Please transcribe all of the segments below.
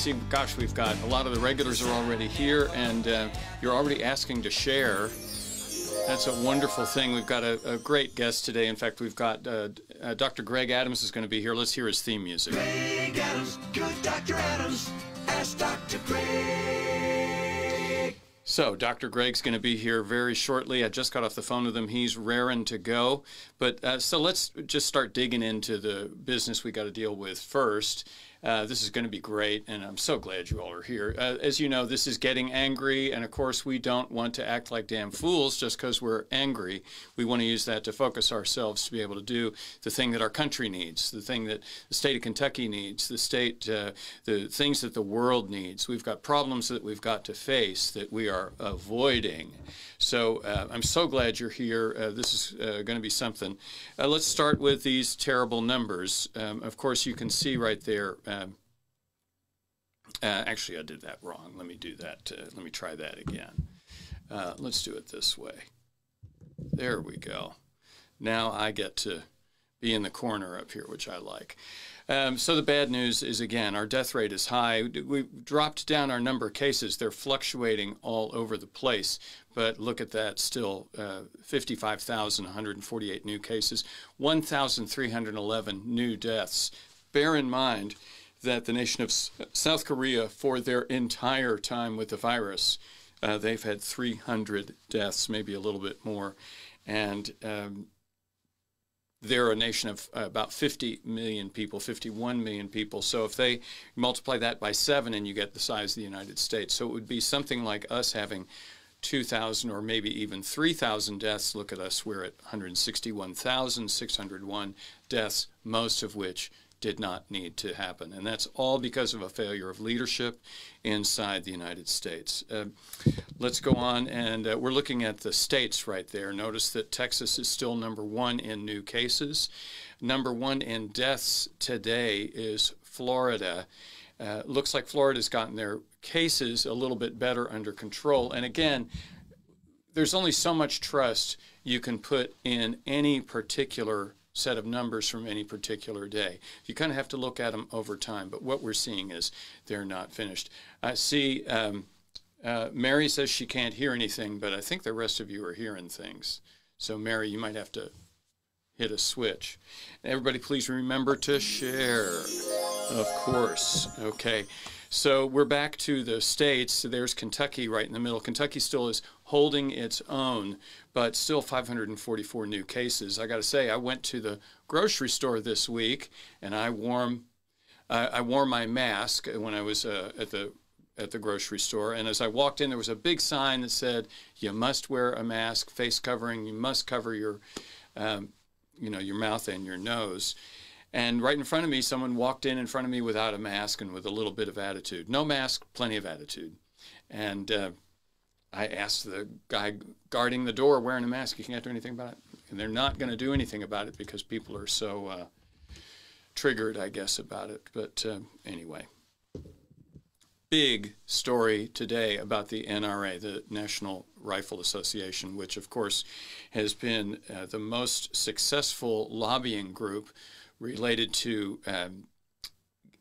see, gosh, we've got a lot of the regulars are already here, and uh, you're already asking to share. That's a wonderful thing. We've got a, a great guest today. In fact, we've got uh, uh, Dr. Gregg Adams is going to be here. Let's hear his theme music. Gregg Adams, good Dr. Adams, ask Dr. Gregg. So, Dr. Gregg's going to be here very shortly. I just got off the phone with him. He's raring to go. But uh, so let's just start digging into the business we got to deal with first. Uh, this is going to be great, and I'm so glad you all are here. Uh, as you know, this is Getting Angry, and of course, we don't want to act like damn fools just because we're angry. We want to use that to focus ourselves to be able to do the thing that our country needs, the thing that the state of Kentucky needs, the state, uh, the things that the world needs. We've got problems that we've got to face that we are avoiding. So uh, I'm so glad you're here. Uh, this is uh, going to be something. Uh, let's start with these terrible numbers. Um, of course, you can see right there. Um, uh, actually, I did that wrong. Let me do that. Let me try that again. let's do it this way. There we go. Now I get to be in the corner up here, which I like. Um, so the bad news is again, our death rate is high. We've dropped down our number of cases. They're fluctuating all over the place. But look at that, still uh, 55,148 new cases, 1,311 new deaths. Bear in mind that the nation of South Korea, for their entire time with the virus, uh, they've had 300 deaths, maybe a little bit more. And um, they're a nation of uh, about 50 million people, 51 million people. So if they multiply that by seven, and you get the size of the United States. So it would be something like us having 2,000 or maybe even 3,000 deaths. Look at us, we're at 161,601 deaths, most of which did not need to happen. And that's all because of a failure of leadership inside the United States. Uh, let's go on, and uh, we're looking at the states right there. Notice that Texas is still number one in new cases. Number one in deaths today is Florida. Uh, looks like Florida's gotten their cases a little bit better under control. And again, there's only so much trust you can put in any particular set of numbers from any particular day. You kind of have to look at them over time, but what we're seeing is they're not finished. I see um, uh, Mary says she can't hear anything, but I think the rest of you are hearing things. So, Mary, you might have to hit a switch. Everybody, please remember to share. Of course. Okay. So we're back to the states. There's Kentucky right in the middle. Kentucky still is holding its own, but still 544 new cases. I got to say, I went to the grocery store this week and I wore uh, I wore my mask when I was uh, at the at the grocery store. And as I walked in, there was a big sign that said, "You must wear a mask, face covering. You must cover your, um, you know, your mouth and your nose." And right in front of me, someone walked in in front of me without a mask and with a little bit of attitude. No mask, plenty of attitude. And uh, I asked the guy guarding the door wearing a mask, you can't do anything about it. And they're not going to do anything about it because people are so uh, triggered, I guess, about it. But uh, anyway, big story today about the NRA, the National Rifle Association, which, of course, has been uh, the most successful lobbying group related to um,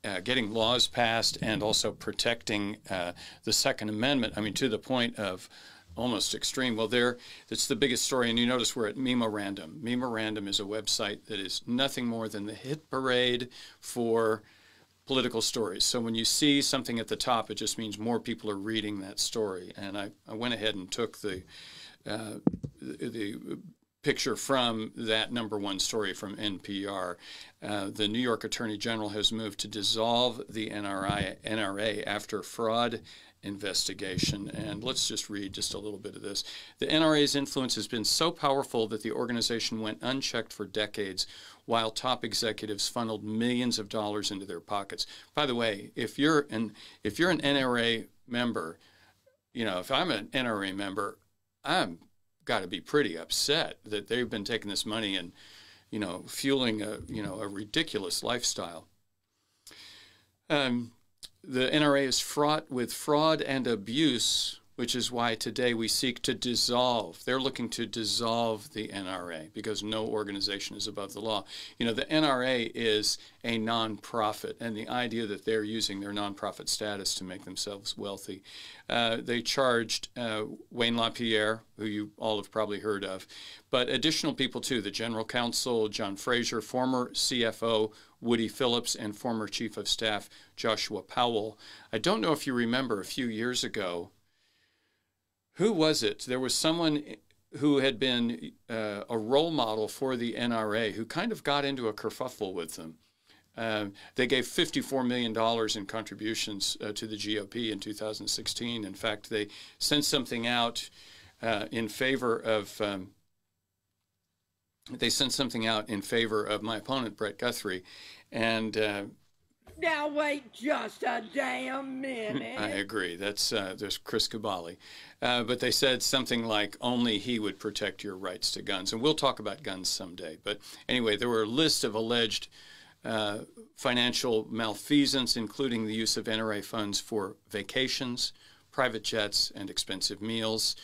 uh, getting laws passed and also protecting uh, the Second Amendment. I mean, to the point of almost extreme. Well, there, it's the biggest story, and you notice we're at Memeorandum. Memeorandum is a website that is nothing more than the hit parade for political stories. So when you see something at the top, it just means more people are reading that story. And I, I went ahead and took the uh, the picture from that number one story from NPR. Uh, the New York Attorney General has moved to dissolve the NRI, NRA after fraud investigation. And let's just read just a little bit of this. The NRA's influence has been so powerful that the organization went unchecked for decades while top executives funneled millions of dollars into their pockets. By the way, if you're an if you're an NRA member, you know, if I'm an NRA member, I'm got to be pretty upset that they've been taking this money and, you know, fueling a you know a ridiculous lifestyle. Um, the NRA is fraught with fraud and abuse which is why today we seek to dissolve. They're looking to dissolve the NRA because no organization is above the law. You know, the NRA is a nonprofit, and the idea that they're using their nonprofit status to make themselves wealthy. Uh, they charged uh, Wayne LaPierre, who you all have probably heard of, but additional people too the general counsel, John Fraser, former CFO, Woody Phillips, and former chief of staff, Joshua Powell. I don't know if you remember a few years ago who was it? There was someone who had been uh, a role model for the NRA who kind of got into a kerfuffle with them. Um, they gave $54 million in contributions uh, to the GOP in 2016. In fact, they sent something out uh, in favor of. Um, they sent something out in favor of my opponent, Brett Guthrie, and uh, now wait just a damn minute. I agree. That's uh, there's Chris Cabali, uh, but they said something like only he would protect your rights to guns, and we'll talk about guns someday. But anyway, there were a list of alleged uh, financial malfeasance, including the use of NRA funds for vacations, private jets, and expensive meals.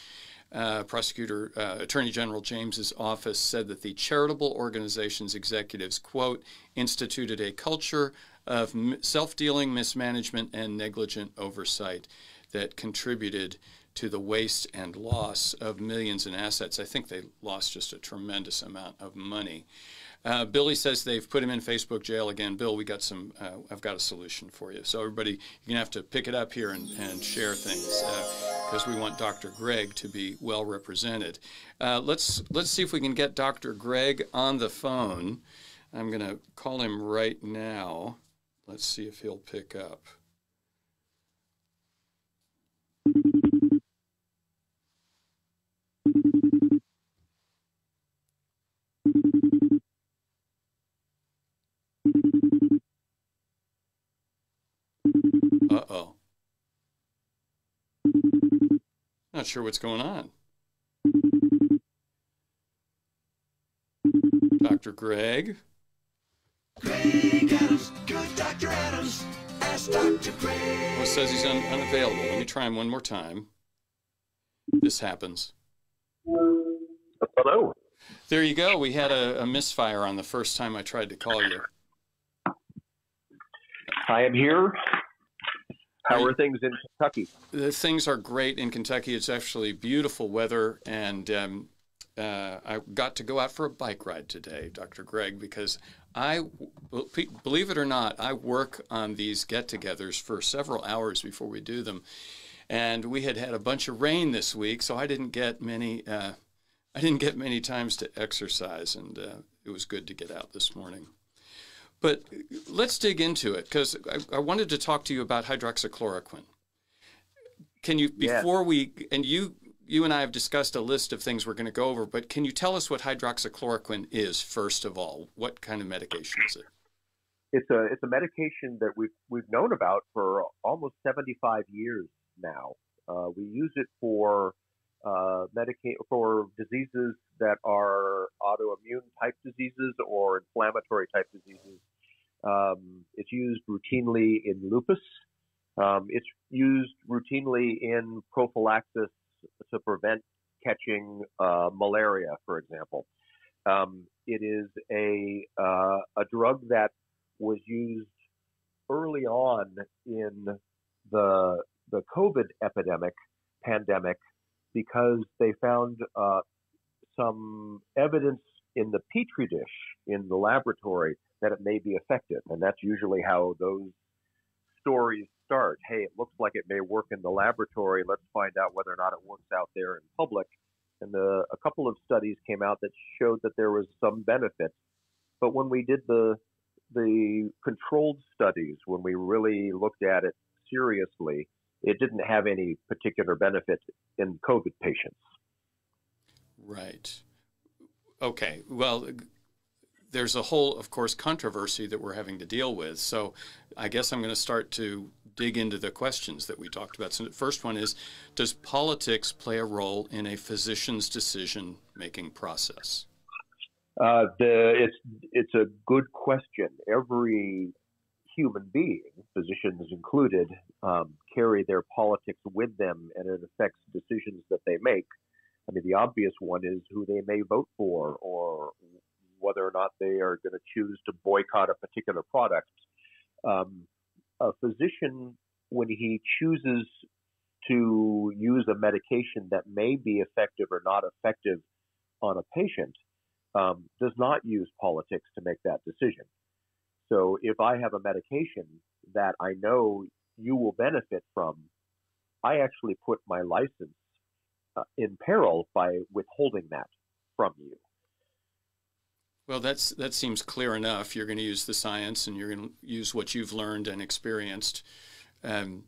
Uh, prosecutor uh, attorney general james's office said that the charitable organization's executives quote instituted a culture of self dealing, mismanagement, and negligent oversight that contributed to the waste and loss of millions in assets. I think they lost just a tremendous amount of money. Uh, Billy says they've put him in Facebook jail again. Bill, we got some. Uh, I've got a solution for you. So everybody, you're gonna have to pick it up here and, and share things because uh, we want Dr. Gregg to be well represented. Uh, let's let's see if we can get Dr. Gregg on the phone. I'm gonna call him right now. Let's see if he'll pick up. Uh-oh. Not sure what's going on. Dr. Gregg? Gregg Adams, good Dr. Adams, ask Dr. Gregg. Well, it says he's un- unavailable. Let me try him one more time. This happens. Hello. There you go. We had a, a misfire on the first time I tried to call you. I am here. How are things in Kentucky? The things are great in Kentucky. It's actually beautiful weather, and um, uh, I got to go out for a bike ride today, Dr. Gregg, because I, believe it or not, I work on these get togethers for several hours before we do them. And we had had a bunch of rain this week, so I didn't get many. Uh, I didn't get many times to exercise, and uh, it was good to get out this morning. But let's dig into it because I, I, wanted to talk to you about hydroxychloroquine. Can you, before yes. we, and you you and I have discussed a list of things we're going to go over, but can you tell us what hydroxychloroquine is first of all? What kind of medication is it? It's a it's a medication that we've we've known about for almost 75 years now. Uh, we use it for uh, medicate for diseases that are autoimmune type diseases or inflammatory type diseases. Um, it's used routinely in lupus. Um, it's used routinely in prophylaxis to prevent catching uh, malaria, for example. Um, it is a uh, a drug that was used early on in the the COVID epidemic pandemic because they found uh, some evidence in the petri dish in the laboratory that it may be effective, and that's usually how those stories start. Hey, it looks like it may work in the laboratory. Let's find out whether or not it works out there in public. And the, a couple of studies came out that showed that there was some benefit. But when we did the the controlled studies, when we really looked at it seriously, it didn't have any particular benefit in COVID patients. Right. Okay. Well, there's a whole, of course, controversy that we're having to deal with. So I guess I'm going to start to dig into the questions that we talked about. So the first one is Does politics play a role in a physician's decision making process? Uh, the, it's, it's a good question. Every human being, physicians included, um, carry their politics with them and it affects decisions that they make. I mean, the obvious one is who they may vote for or whether or not they are going to choose to boycott a particular product. Um, a physician, when he chooses to use a medication that may be effective or not effective on a patient, um, does not use politics to make that decision. So if I have a medication that I know you will benefit from, I actually put my license uh, in peril by withholding that from you. Well, that's that seems clear enough. You're going to use the science, and you're going to use what you've learned and experienced um,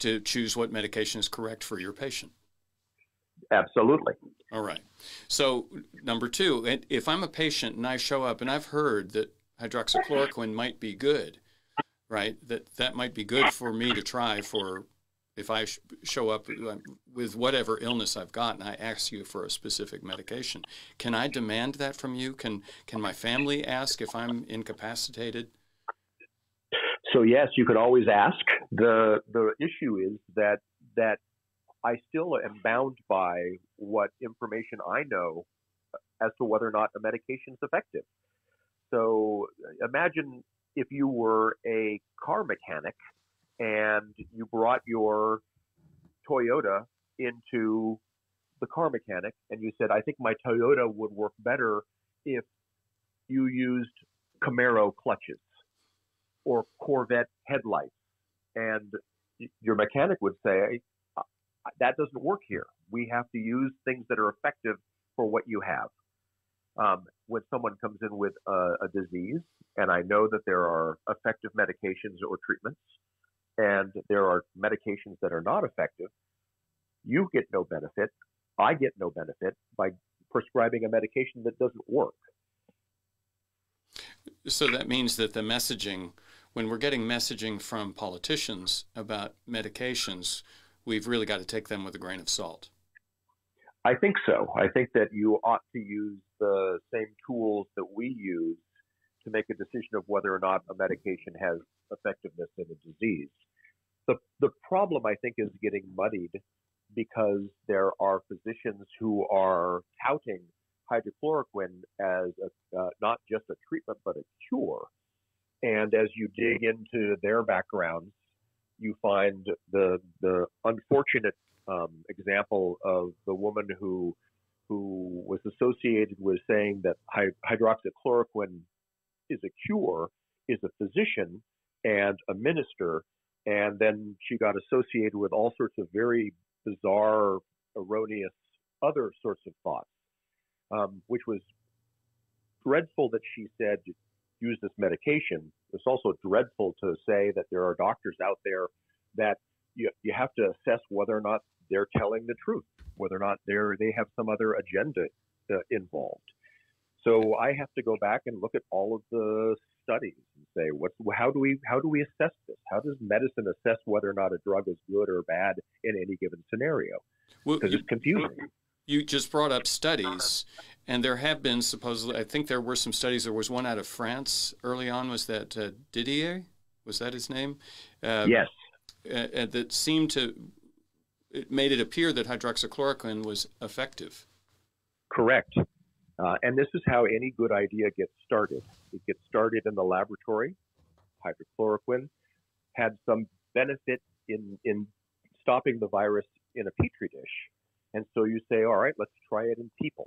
to choose what medication is correct for your patient. Absolutely. All right. So number two, if I'm a patient and I show up and I've heard that hydroxychloroquine might be good, right? That that might be good for me to try for if I sh- show up with whatever illness I've got and I ask you for a specific medication. Can I demand that from you? Can can my family ask if I'm incapacitated? So yes, you could always ask. the The issue is that that I still am bound by what information I know as to whether or not a medication is effective. So imagine if you were a car mechanic and you brought your Toyota into the car mechanic and you said, I think my Toyota would work better if you used Camaro clutches or Corvette headlights. And your mechanic would say, that doesn't work here. We have to use things that are effective for what you have. Um, when someone comes in with a, a disease, and I know that there are effective medications or treatments, and there are medications that are not effective, you get no benefit. I get no benefit by prescribing a medication that doesn't work. So that means that the messaging, when we're getting messaging from politicians about medications, we've really got to take them with a grain of salt. I think so. I think that you ought to use the same tools that we use to make a decision of whether or not a medication has effectiveness in a disease. The, the problem, I think, is getting muddied because there are physicians who are touting hydrochloroquine as a, uh, not just a treatment, but a cure. And as you dig into their backgrounds, you find the the unfortunate um, example of the woman who who was associated with saying that hydroxychloroquine is a cure is a physician and a minister, and then she got associated with all sorts of very bizarre, erroneous other sorts of thoughts, um, which was dreadful that she said use this medication. It's also dreadful to say that there are doctors out there that you, you have to assess whether or not they're telling the truth, whether or not they're they have some other agenda uh, involved. So I have to go back and look at all of the studies and say, what, how do we how do we assess this? How does medicine assess whether or not a drug is good or bad in any given scenario? Because well, it's confusing. You just brought up studies, and there have been supposedly. I think there were some studies. There was one out of France early on. Was that uh, Didier? Was that his name? Uh, yes. Uh, that seemed to it made it appear that hydroxychloroquine was effective. Correct. Uh, and this is how any good idea gets started. It gets started in the laboratory. Hydrochloroquine had some benefit in, in stopping the virus in a petri dish. And so you say, all right, let's try it in people.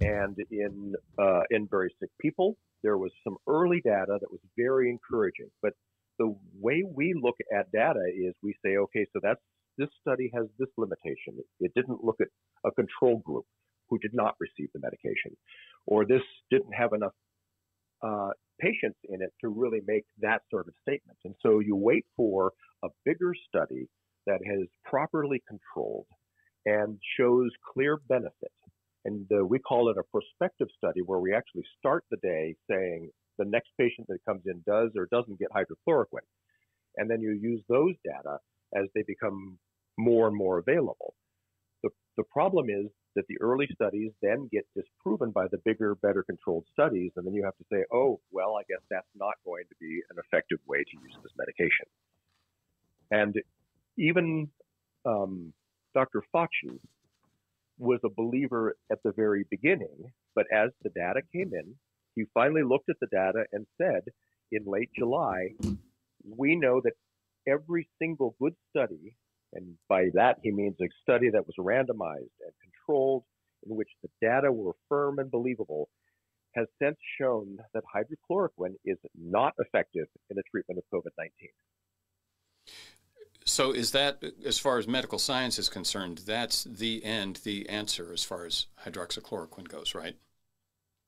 And in, uh, in very sick people, there was some early data that was very encouraging. But the way we look at data is we say, okay, so that's this study has this limitation. It didn't look at a control group who did not receive the medication, or this didn't have enough uh, patients in it to really make that sort of statement. And so you wait for a bigger study that has properly controlled and shows clear benefit. And uh, we call it a prospective study where we actually start the day saying the next patient that comes in does or doesn't get hydrochloroquine. And then you use those data as they become more and more available. The, the problem is that the early studies then get disproven by the bigger, better controlled studies, and then you have to say, oh, well, I guess that's not going to be an effective way to use this medication. And even um, Dr. Fauci was a believer at the very beginning, but as the data came in, he finally looked at the data and said in late July, we know that every single good study, and by that he means a study that was randomized and controlled, in which the data were firm and believable, has since shown that hydrochloroquine is not effective in the treatment of COVID 19. So, is that, as far as medical science is concerned, that's the end, the answer as far as hydroxychloroquine goes, right?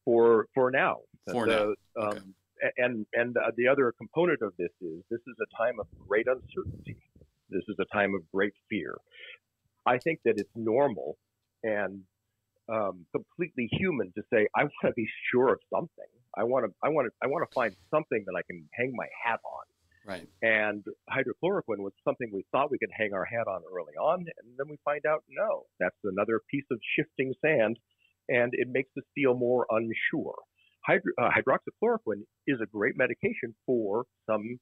For for now. For The, now. Okay. Um, a- And and uh, the other component of this is this is a time of great uncertainty. This is a time of great fear. I think that it's normal and um, completely human to say I want to be sure of something. I want to I want to I want to find something that I can hang my hat on. Right. And hydrochloroquine was something we thought we could hang our hat on early on, and then we find out no, that's another piece of shifting sand, and it makes us feel more unsure. Hydro, uh, hydroxychloroquine is a great medication for some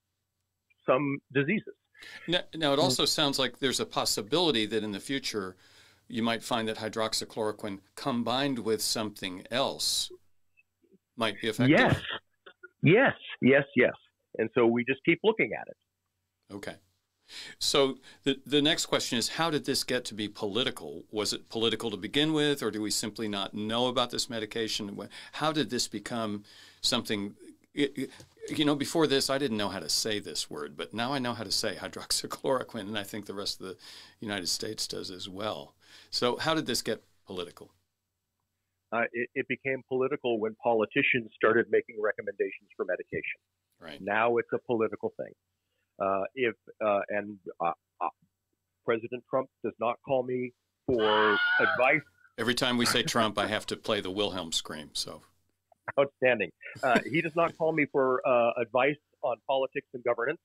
some diseases. Now, now, it also sounds like there's a possibility that in the future you might find that hydroxychloroquine combined with something else might be effective. Yes, yes, yes, yes. And so we just keep looking at it. Okay. So the the next question is how did this get to be political? Was it political to begin with or do we simply not know about this medication? How did this become something you know before this I didn't know how to say this word, but now I know how to say hydroxychloroquine and I think the rest of the United States does as well. So how did this get political? Uh, it. It became political when politicians started making recommendations for medication. Right. Now it's a political thing. Uh, if uh, and uh, uh, President Trump does not call me for advice, Every time we say Trump, I have to play the Wilhelm scream. So outstanding. Uh, he does not call me for uh, advice on politics and governance,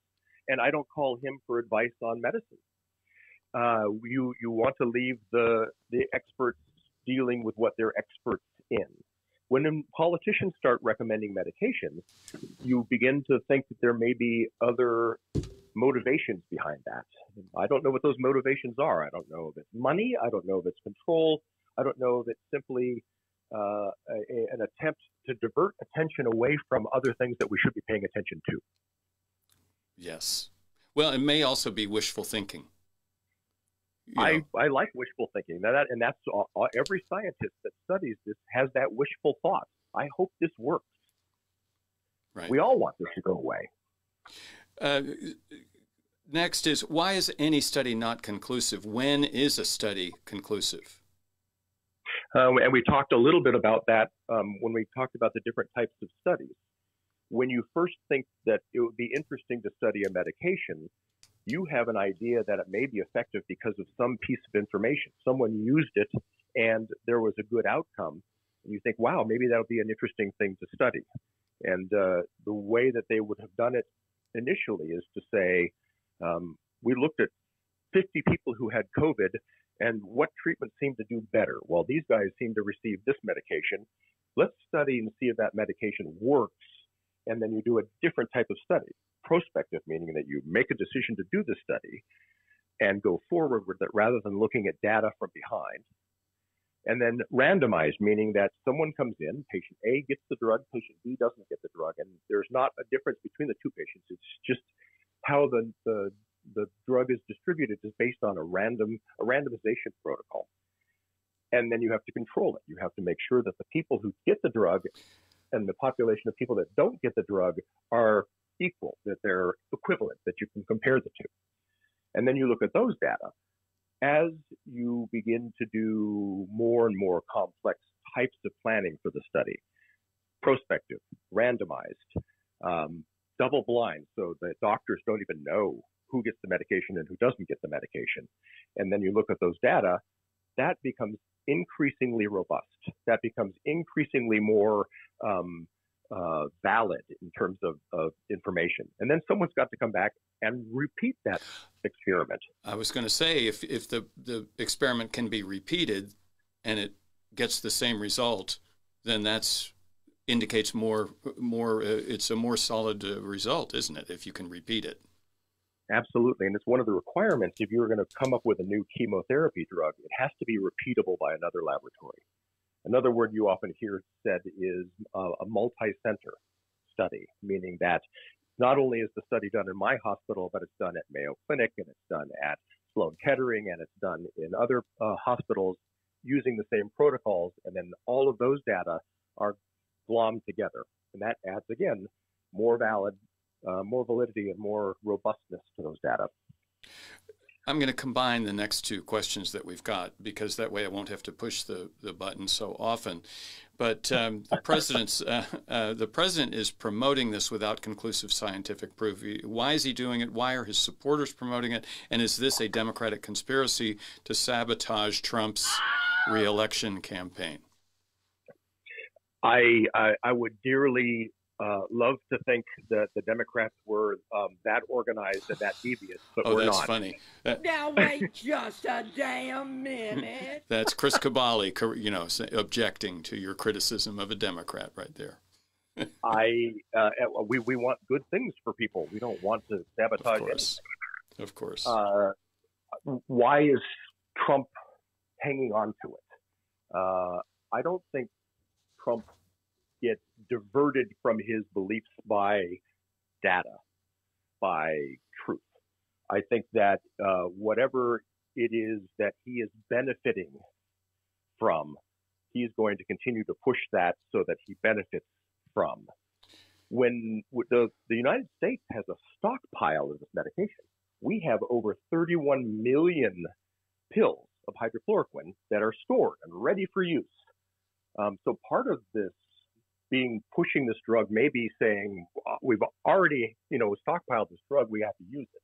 and I don't call him for advice on medicine. Uh, you you want to leave the the experts dealing with what they're experts in. When politicians start recommending medications, you begin to think that there may be other motivations behind that. I don't know what those motivations are. I don't know if it's money. I don't know if it's control. I don't know if it's simply uh, a, an attempt to divert attention away from other things that we should be paying attention to. yes. Well, it may also be wishful thinking. You I, know, I like wishful thinking. Now that, and that's all- every scientist that studies this has that wishful thought. I hope this works. right. We all want this to go away. Uh, next is why is any study not conclusive? When is a study conclusive? Um, and we talked a little bit about that um, when we talked about the different types of studies. When you first think that it would be interesting to study a medication, you have an idea that it may be effective because of some piece of information. Someone used it and there was a good outcome. And you think, wow, maybe that'll be an interesting thing to study. And uh, the way that they would have done it initially is to say, um, we looked at 50 people who had COVID and what treatment seemed to do better? Well, these guys seem to receive this medication. Let's study and see if that medication works. And then you do a different type of study, prospective, meaning that you make a decision to do the study and go forward with it rather than looking at data from behind. And then randomized, meaning that someone comes in, patient A gets the drug, patient B doesn't get the drug, and there's not a difference between the two patients. It's just how the, the the drug is distributed is based on a random a randomization protocol. And then you have to control it. You have to make sure that the people who get the drug and the population of people that don't get the drug are equal, that they're equivalent, that you can compare the two. And then you look at those data. As you begin to do more and more complex types of planning for the study, prospective, randomized, um, double blind, so the doctors don't even know who gets the medication and who doesn't get the medication. And then you look at those data, that becomes increasingly robust. That becomes increasingly more um, uh, valid in terms of, of information. And then someone's got to come back and repeat that experiment. I was going to say if if the the experiment can be repeated and it gets the same result, then that's indicates more more uh, it's a more solid uh, result, isn't it? If you can repeat it. Absolutely. And it's one of the requirements if you're going to come up with a new chemotherapy drug, it has to be repeatable by another laboratory. Another word you often hear said is uh, a multi center study, meaning that not only is the study done in my hospital, but it's done at Mayo Clinic and it's done at Sloan Kettering and it's done in other uh, hospitals using the same protocols. And then all of those data are glommed together. And that adds, again, more valid, uh, more validity, and more robustness to those data. I'm going to combine the next two questions that we've got because that way I won't have to push the, the button so often. But um, the president's uh, uh, the president is promoting this without conclusive scientific proof. Why is he doing it? Why are his supporters promoting it? And is this a Democratic conspiracy to sabotage Trump's reelection campaign? I, I, I would dearly uh, love to think that the Democrats were um, that organized and that devious, but oh, we're that's not. funny. Now wait just a damn minute. that's Chris Cabali, you know, objecting to your criticism of a Democrat right there. I uh, we we want good things for people. We don't want to sabotage. Of course. Of course. Uh, why is Trump hanging on to it? Uh, I don't think Trump gets diverted from his beliefs by data, by truth. I think that uh, whatever it is that he is benefiting from, he is going to continue to push that so that he benefits from. When the, the United States has a stockpile of this medication, we have over 31 million pills of hydrochloroquine that are stored and ready for use. Um, so part of this being pushing this drug may be saying we've already you know stockpiled this drug, we have to use it.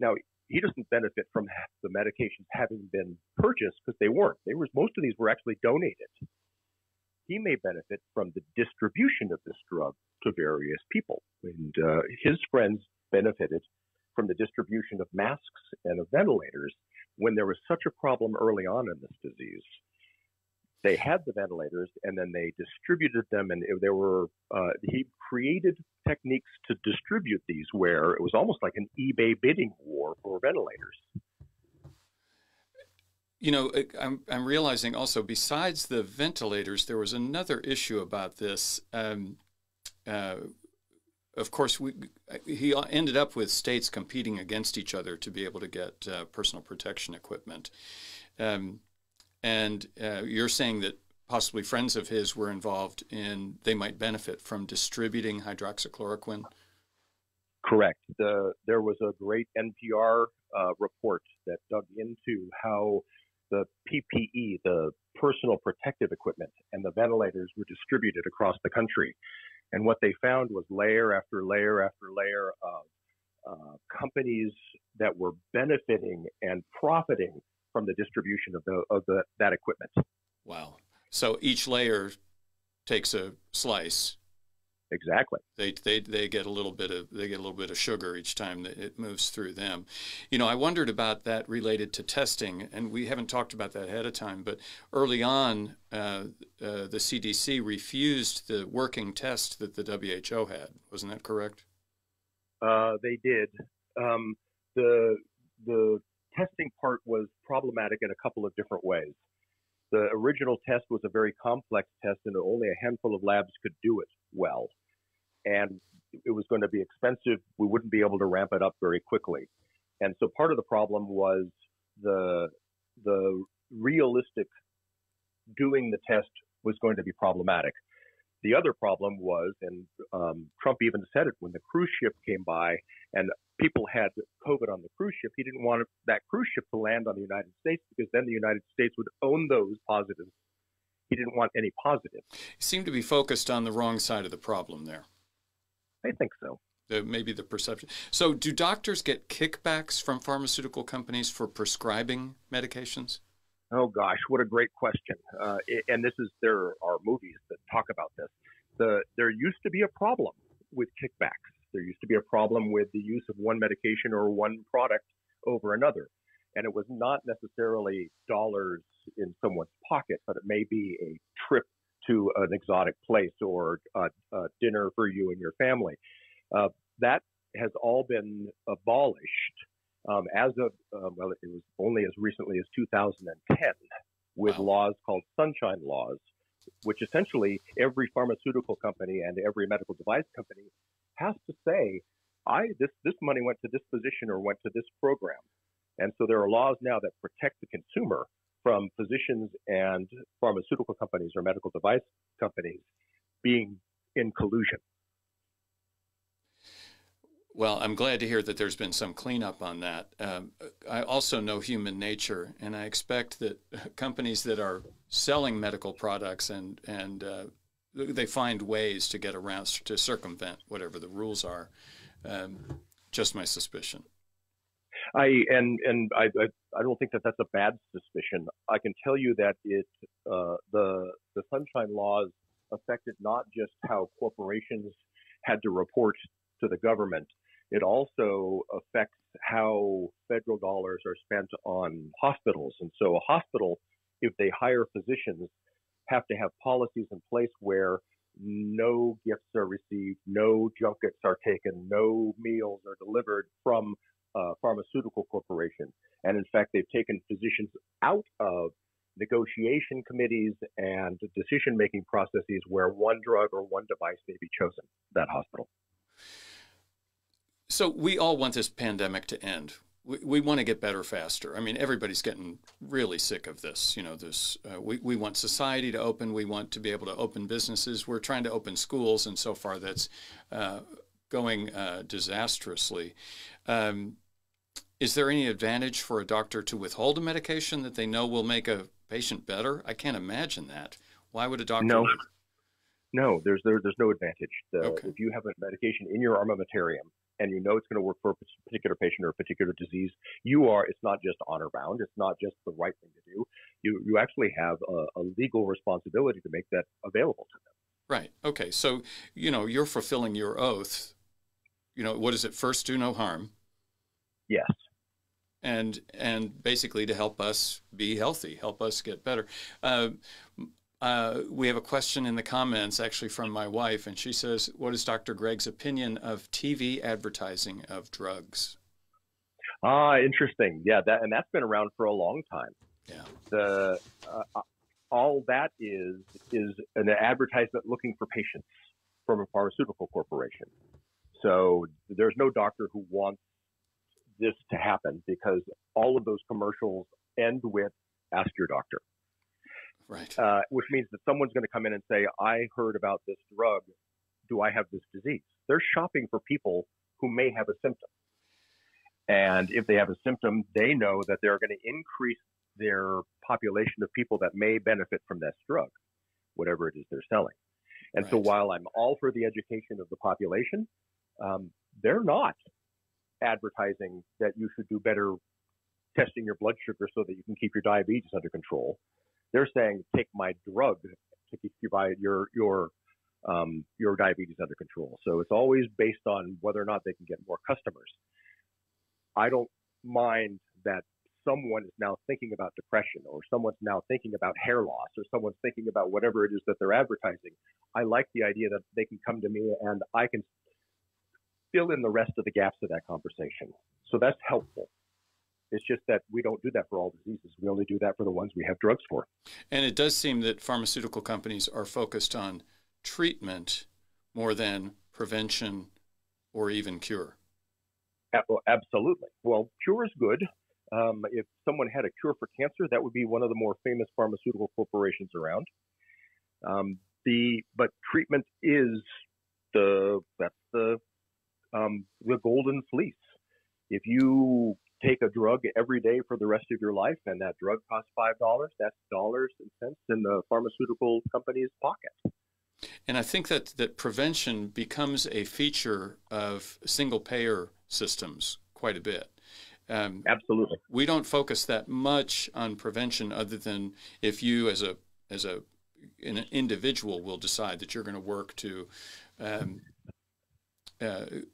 Now he doesn't benefit from the medications having been purchased because they weren't. They were most of these were actually donated. He may benefit from the distribution of this drug to various people, and uh, his friends benefited from the distribution of masks and of ventilators when there was such a problem early on in this disease they had the ventilators and then they distributed them and there were uh, he created techniques to distribute these where it was almost like an ebay bidding war for ventilators you know i'm, I'm realizing also besides the ventilators there was another issue about this um, uh, of course, we, he ended up with states competing against each other to be able to get uh, personal protection equipment. Um, and uh, you're saying that possibly friends of his were involved in, they might benefit from distributing hydroxychloroquine? Correct. The, there was a great NPR uh, report that dug into how the PPE, the personal protective equipment, and the ventilators were distributed across the country. And what they found was layer after layer after layer of uh, companies that were benefiting and profiting from the distribution of the of the that equipment. Wow. So each layer takes a slice. Exactly. They, they they get a little bit of they get a little bit of sugar each time that it moves through them. You know, I wondered about that related to testing, and we haven't talked about that ahead of time. But early on, uh, uh, the CDC refused the working test that the WHO had. Wasn't that correct? Uh, they did. Um, the the testing part was problematic in a couple of different ways. The original test was a very complex test, and only a handful of labs could do it well. And it was going to be expensive. We wouldn't be able to ramp it up very quickly. And so part of the problem was the the realistic doing the test was going to be problematic. The other problem was, and um, Trump even said it when the cruise ship came by and people had COVID on the cruise ship, he didn't want that cruise ship to land on the United States because then the United States would own those positives. He didn't want any positives. He seemed to be focused on the wrong side of the problem there. I think so. The, maybe the perception. So, do doctors get kickbacks from pharmaceutical companies for prescribing medications? Oh gosh, what a great question! Uh, and this is there are movies that talk about this. The there used to be a problem with kickbacks there used to be a problem with the use of one medication or one product over another. And it was not necessarily dollars in someone's pocket, but it may be a trip to an exotic place or a, a dinner for you and your family. Uh, that has all been abolished um, as of, uh, well, it was only as recently as 2010 with Wow. laws called sunshine laws, which essentially every pharmaceutical company and every medical device company has to say, I this this money went to this position or went to this program. And so there are laws now that protect the consumer from physicians and pharmaceutical companies or medical device companies being in collusion. Well, I'm glad to hear that there's been some cleanup on that. Um, I also know human nature, and I expect that companies that are selling medical products and and uh, they find ways to get around to circumvent whatever the rules are. Um, just my suspicion. I and and I, I don't think that that's a bad suspicion. I can tell you that it uh, the the sunshine laws affected not just how corporations had to report to the government. It also affects how federal dollars are spent on hospitals. And so a hospital, if they hire physicians, have to have policies in place where no gifts are received, no junkets are taken, no meals are delivered from pharmaceutical corporation. And in fact, they've taken physicians out of negotiation committees and decision making processes where one drug or one device may be chosen, that hospital. So we all want this pandemic to end. We, we want to get better faster. I mean, everybody's getting really sick of this. You know, this. Uh, we we want society to open. We want to be able to open businesses. We're trying to open schools, and so far that's uh, going uh, disastrously. Um, is there any advantage for a doctor to withhold a medication that they know will make a patient better? I can't imagine that. Why would a doctor? No. No, there's there, there's no advantage. The, Okay. If you have a medication in your armamentarium and you know it's going to work for a particular patient or a particular disease, you are. It's not just honor bound. It's not just the right thing to do. You you actually have a, a legal responsibility to make that available to them. Right. Okay. So you know you're fulfilling your oath. You know what is it? First, do no harm. Yes. and and basically to help us be healthy, help us get better. Uh, uh, we have a question in the comments actually from my wife, and she says, "What is Dr. Gregg's opinion of TV advertising of drugs?" Ah, interesting. Yeah, that and that's been around for a long time. Yeah. The uh, all that is is an advertisement looking for patients from a pharmaceutical corporation. So there's no doctor who wants this to happen because all of those commercials end with "Ask your doctor," Right. uh, which means that someone's going to come in and say, "I heard about this drug. Do I have this disease?" They're shopping for people who may have a symptom. And if they have a symptom, they know that they're going to increase their population of people that may benefit from this drug, whatever it is they're selling. And so while I'm all for the education of the population, um, they're not advertising that you should do better testing your blood sugar so that you can keep your diabetes under control. They're saying take my drug to keep your bi- your your um, your diabetes under control. So it's always based on whether or not they can get more customers. I don't mind that someone is now thinking about depression or someone's now thinking about hair loss or someone's thinking about whatever it is that they're advertising. I like the idea that they can come to me and I can fill in the rest of the gaps of that conversation. So that's helpful. It's just that we don't do that for all diseases. We only do that for the ones we have drugs for. And it does seem that pharmaceutical companies are focused on treatment more than prevention or even cure. Absolutely. Well, cure is good. Um, if someone had a cure for cancer, that would be one of the more famous pharmaceutical corporations around. Um, the but treatment is the that's the um, the golden fleece. If you take a drug every day for the rest of your life, and that drug costs five dollars, that's dollars and cents in the pharmaceutical company's pocket. And I think that, that prevention becomes a feature of single payer systems quite a bit. Um, Absolutely. we don't focus that much on prevention other than if you as a as a an individual will decide that you're going to work to um,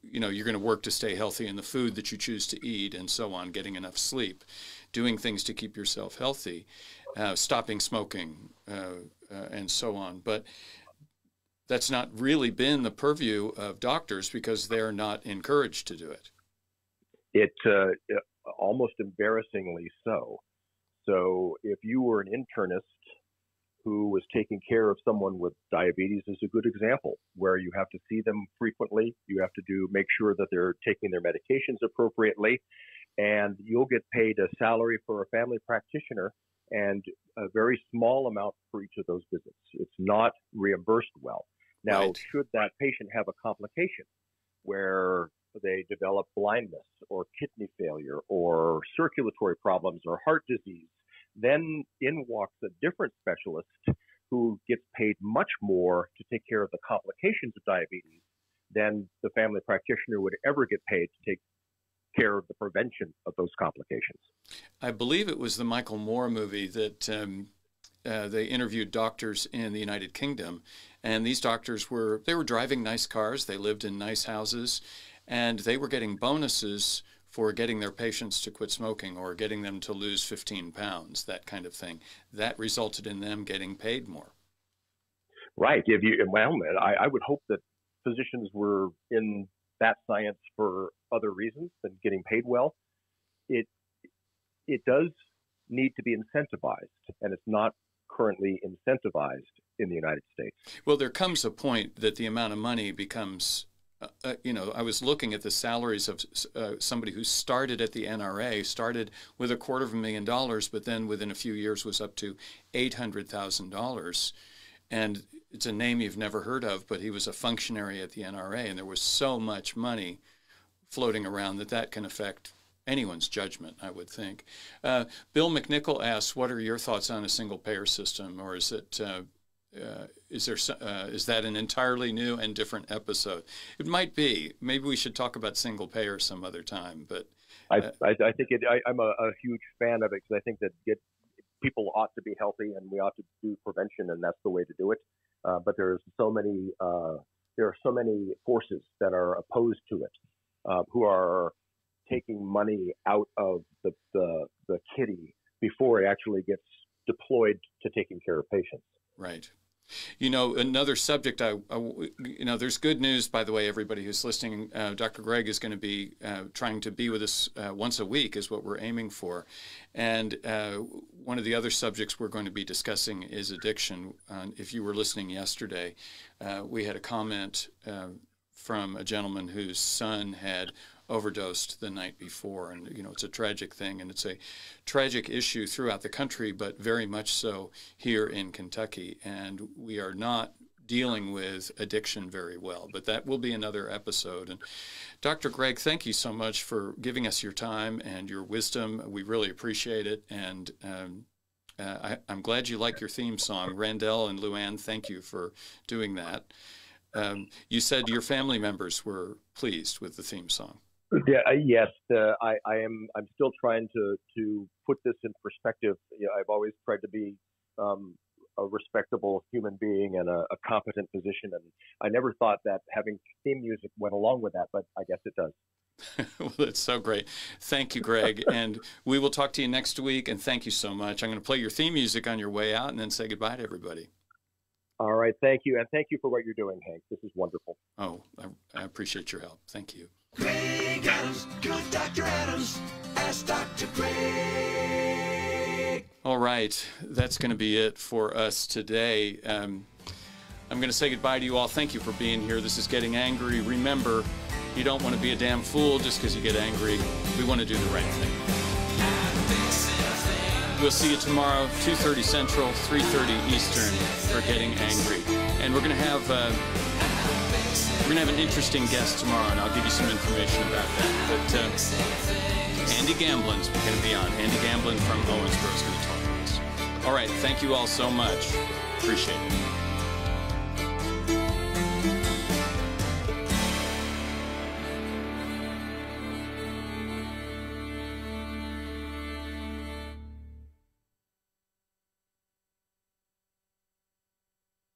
you know you're going to work to stay healthy in the food that you choose to eat and so on getting enough sleep doing things to keep yourself healthy uh, stopping smoking uh, uh, and so on but that's not really been the purview of doctors because they're not encouraged to do it. It uh, almost embarrassingly so. So if you were an internist who was taking care of someone with diabetes is a good example where you have to see them frequently. You have to do make sure that they're taking their medications appropriately, and you'll get paid a salary for a family practitioner and a very small amount for each of those visits. It's not reimbursed well. Now, right. should that patient have a complication where they develop blindness or kidney failure or circulatory problems or heart disease, then in walks a different specialist who gets paid much more to take care of the complications of diabetes than the family practitioner would ever get paid to take care of the prevention of those complications. I believe it was the Michael Moore movie that um, uh, they interviewed doctors in the United Kingdom, and these doctors were they were driving nice cars, they lived in nice houses, and they were getting bonuses for getting their patients to quit smoking or getting them to lose 15 pounds, that kind of thing. That resulted in them getting paid more. Right. If you well, I, I would hope that physicians were in that science for other reasons than getting paid well. It it does need to be incentivized, and it's not currently incentivized in the United States. Well, there comes a point that the amount of money becomes uh, uh, you know, I was looking at the salaries of uh, somebody who started at the NRA, started with a quarter of a million dollars, but then within a few years was up to eight hundred thousand dollars, and it's a name you've never heard of, but he was a functionary at the NRA, and there was so much money floating around that that can affect anyone's judgment, I would think. Uh, Bill McNichol asks, "What are your thoughts on a single payer system, or is it?" Uh, is there uh, is that an entirely new and different episode? It might be. Maybe we should talk about single payer some other time. But uh, I, I, I, think it, I, am a, a, huge fan of it because I think that get, people ought to be healthy and we ought to do prevention, and that's the way to do it. Uh, but there's so many uh, there are so many forces that are opposed to it, uh, who are taking money out of the, the the kitty before it actually gets deployed to taking care of patients. Right. You know, another subject, I, I, you know, there's good news, by the way, everybody who's listening. Uh, Dr. Gregg is going to be uh, trying to be with us uh, once a week, is what we're aiming for. And uh, one of the other subjects we're going to be discussing is addiction. if you were listening yesterday, uh, we had a comment uh, from a gentleman whose son had overdosed the night before. And, you know, it's a tragic thing and it's a tragic issue throughout the country, but very much so here in Kentucky. And we are not dealing with addiction very well, but that will be another episode. And Dr. Gregg, thank you so much for giving us your time and your wisdom. We really appreciate it. And, um, uh, I, am glad you like your theme song. Randell and Luann, thank you for doing that. Um, you said your family members were pleased with the theme song. Yeah, uh, yes, uh, I, I, am. I'm still trying to to put this in perspective. You know, I've always tried to be um, a respectable human being and a, a, competent physician, and I never thought that having theme music went along with that, but I guess it does. well, that's so great. Thank you, Gregg. and we will talk to you next week. And thank you so much. I'm going to play your theme music on your way out and then say goodbye to everybody. All right. Thank you. And thank you for what you're doing, Hank. This is wonderful. Oh, I, I appreciate your help. Thank you. Adams, good Dr. Adams, ask Dr. All right, that's going to be it for us today. Um, I'm going to say goodbye to you all. Thank you for being here. This is Getting Angry. Remember, you don't want to be a damn fool just because you get angry. We want to do the right thing. We'll see you tomorrow, 2.30 Central, 3.30 Eastern for Getting Angry. And we're going to have... Uh, we're going to have an interesting guest tomorrow, and I'll give you some information about that. But uh, Andy Gamblin's going to be on. Andy Gamblin from Owensboro is going to talk to us. All right. Thank you all so much. Appreciate it.